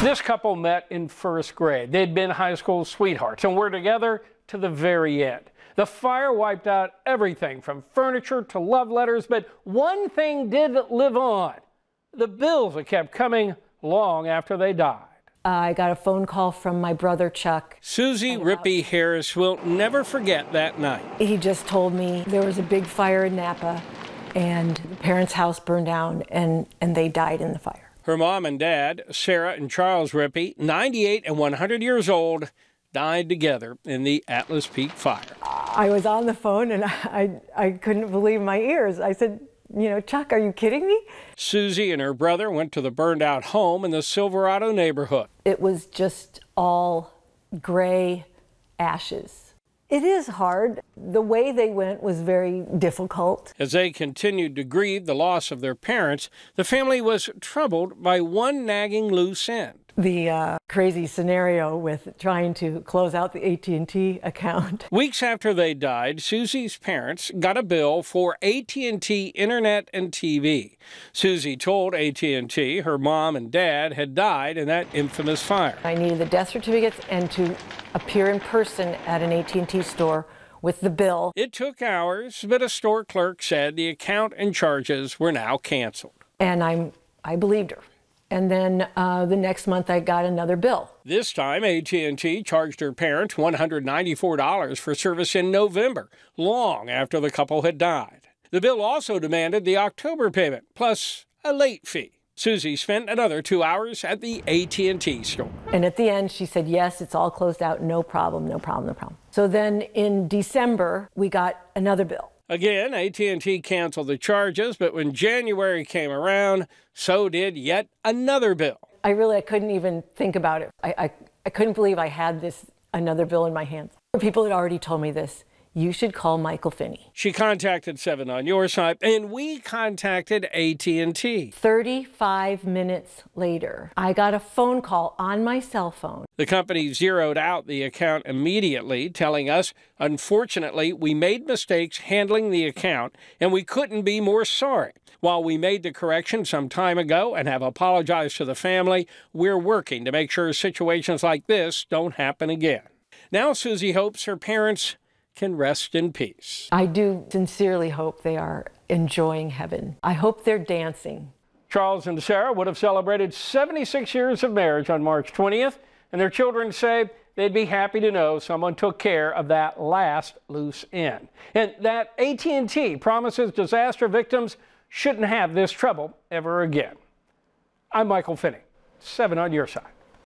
This couple met in first grade. They'd been high school sweethearts and were together to the very end. The fire wiped out everything from furniture to love letters, but one thing did live on the bills that kept coming long after they died. I got a phone call from my brother Chuck. Susie uh, Rippey Harris will never forget that night. He just told me there was a big fire in Napa and the parents' house burned down and, and they died in the fire. Her mom and dad, Sara and Charles Rippey, 98 and 100 years old, died together in the Atlas Peak fire. I was on the phone and I, I couldn't believe my ears. I said, you know, Chuck, are you kidding me? Susie and her brother went to the burned out home in the Silverado neighborhood. It was just all gray ashes. It is hard. The way they went was very difficult. As they continued to grieve the loss of their parents, the family was troubled by one nagging loose end the uh, crazy scenario with trying to close out the AT&T account. Weeks after they died, Susie's parents got a bill for AT&T internet and TV. Susie told AT&T her mom and dad had died in that infamous fire. I needed the death certificates and to appear in person at an AT&T store with the bill. It took hours, but a store clerk said the account and charges were now canceled. And I'm I believed her. And then uh, the next month, I got another bill. This time, AT&T charged her parents $194 for service in November, long after the couple had died. The bill also demanded the October payment, plus a late fee. Susie spent another two hours at the AT&T store. And at the end, she said, yes, it's all closed out, no problem, no problem, no problem. So then in December, we got another bill. Again, AT&T canceled the charges, but when January came around, so did yet another bill. I really I couldn't even think about it. I, I, I couldn't believe I had this another bill in my hands. People had already told me this you should call Michael Finney. She contacted 7 on your side and we contacted AT&T. 35 minutes later, I got a phone call on my cell phone. The company zeroed out the account immediately, telling us, "Unfortunately, we made mistakes handling the account and we couldn't be more sorry. While we made the correction some time ago and have apologized to the family, we're working to make sure situations like this don't happen again." Now Susie hopes her parents can rest in peace. I do sincerely hope they are enjoying heaven. I hope they're dancing. Charles and Sara would have celebrated 76 years of marriage on March 20th, and their children say they'd be happy to know someone took care of that last loose end. And that AT&T promises disaster victims shouldn't have this trouble ever again. I'm Michael Finney, 7 on your side.